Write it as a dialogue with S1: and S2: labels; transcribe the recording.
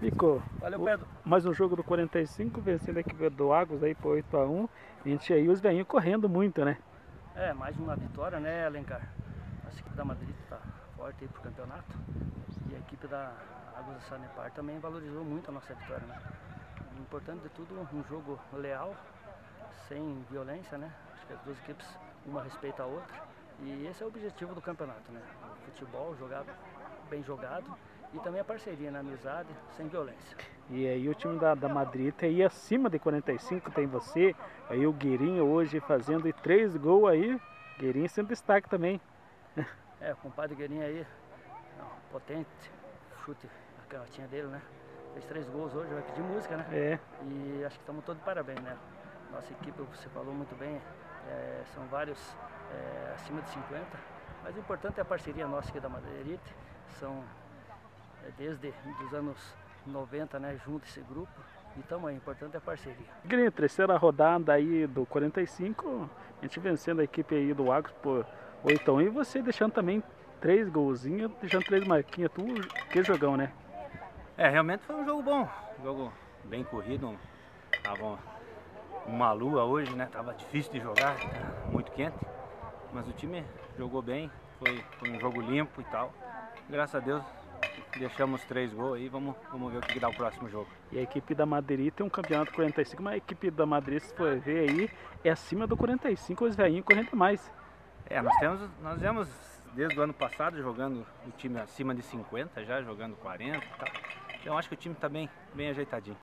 S1: Ficou.
S2: Valeu, Pedro.
S1: Mais um jogo do 45, vencendo a equipe do Águas aí por 8x1. A gente aí, os velhinhos correndo muito, né?
S2: É, mais uma vitória, né, Alencar? Nossa equipe da Madrid está forte aí pro campeonato. E a equipe da Águas da Sanepar também valorizou muito a nossa vitória, né? O importante de tudo, um jogo leal, sem violência, né? Acho que as duas equipes, uma respeita a outra. E esse é o objetivo do campeonato, né? O futebol jogado, bem jogado. E também a parceria, né? Amizade, sem violência.
S1: E aí o time da, da Madrid tá aí acima de 45, tem você, aí o Gueirinho hoje fazendo três gols aí. Gueirinho sendo destaque também.
S2: É, o compadre Gueirinho aí, ó, potente, chute a canhotinha dele, né? Fez três gols hoje, vai pedir música, né?
S1: É,
S2: E acho que estamos todos de parabéns, né? Nossa equipe, você falou muito bem, é, são vários é, acima de 50, mas o importante é a parceria nossa aqui da Madeirite, são desde os anos 90, né, junto esse grupo, e estamos aí, o importante é a parceria.
S1: Gueirinho, terceira rodada aí do 45, a gente vencendo a equipe aí do Águas por 8x1 e você deixando também três golzinhos, deixando três marquinhas, tu, que jogão, né?
S3: É, realmente foi um jogo bom. Um jogo bem corrido. um- Tava uma lua hoje, né? Tava difícil de jogar, muito quente. Mas o time jogou bem, foi, foi um jogo limpo e tal. Graças a Deus deixamos três gols aí, vamos, vamos ver o que, que dá o próximo jogo.
S1: E a equipe da Madrid tem um campeonato 45, mas a equipe da Madrid, se for ver aí, é acima do 45, os velhinhos correndo mais.
S3: É, nós temos, nós viemos desde o ano passado jogando o time acima de 50 já, jogando 40 e tal. Então acho que o time tá bem, bem ajeitadinho.